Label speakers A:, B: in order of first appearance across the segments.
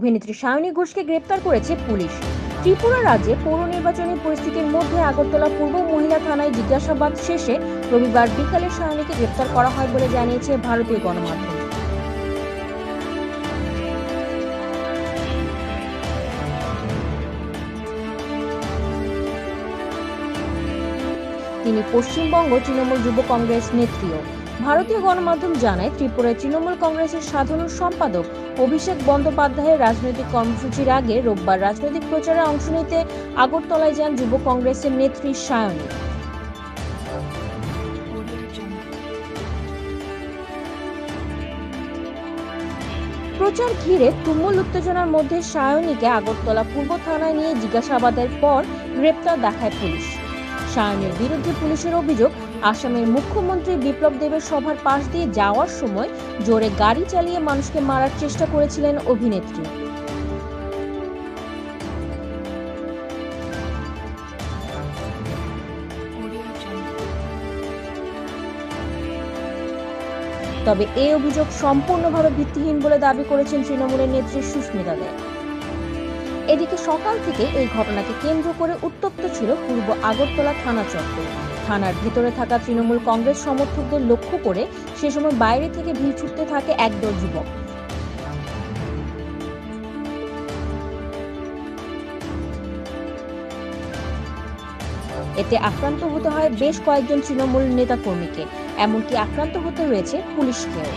A: অভিনেত্রী সায়নী ঘোষকে গ্রেপ্তার করেছে পুলিশ। ত্রিপুরা রাজ্যে পৌর নির্বাচনী পরিস্থিতির মধ্যে আগরতলা পূর্ব মহিলা থানায় জিজ্ঞাসাবাদ শেষে রবিবার বিকালে সায়নীকে গ্রেপ্তার করা হয় বলে জানিয়েছে ভারতীয় গণমাধ্যম। তিনি পশ্চিমবঙ্গ তৃণমূল যুব কংগ্রেস নেত্রীও। ভারতীয় গণমাধ্যম জানায়, ত্রিপুরায় তৃণমূল কংগ্রেসের সাধারণ সম্পাদক অভিষেক বন্দ্যোপাধ্যায়ের রাজনৈতিক কর্মসূচির আগে রোববার রাজনৈতিক প্রচারে অংশ নিতে আগরতলায় যান যুব কংগ্রেসের নেত্রী সায়নী। প্রচার ঘিরে তুমুল উত্তেজনার মধ্যে সায়নীকে আগরতলা পূর্ব থানায় নিয়ে জিজ্ঞাসাবাদের পর গ্রেপ্তার দেখায় পুলিশ। সায়নের বিরুদ্ধে পুলিশের অভিযোগ, আসামের মুখ্যমন্ত্রী বিপ্লব দেবের সভার পাশ দিয়ে যাওয়ার সময় জোরে গাড়ি চালিয়ে মানুষকে মারার চেষ্টা করেছিলেন অভিনেত্রী। তবে এই অভিযোগ সম্পূর্ণভাবে ভিত্তিহীন বলে দাবি করেছেন তৃণমূলের নেত্রী সুস্মিতা দেব। এদিকে সকাল থেকে এই ঘটনাকে কেন্দ্র করে উত্তপ্ত ছিল পূর্ব আগরতলা থানা চত্বর। থানার ভিতরে থাকা তৃণমূল কংগ্রেস সমর্থকদের লক্ষ্য করে সে সময় বাইরে থেকে ভিড় ছুটতে থাকে একদল যুবক। এতে আক্রান্ত হতে হয় বেশ কয়েকজন তৃণমূল নেতাকর্মীকে, এমনকি আক্রান্ত হতে হয়েছে পুলিশকেও।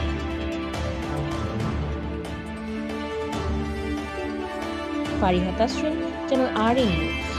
A: ফারিহা তাসরিন চ্যানেল আর নিউজ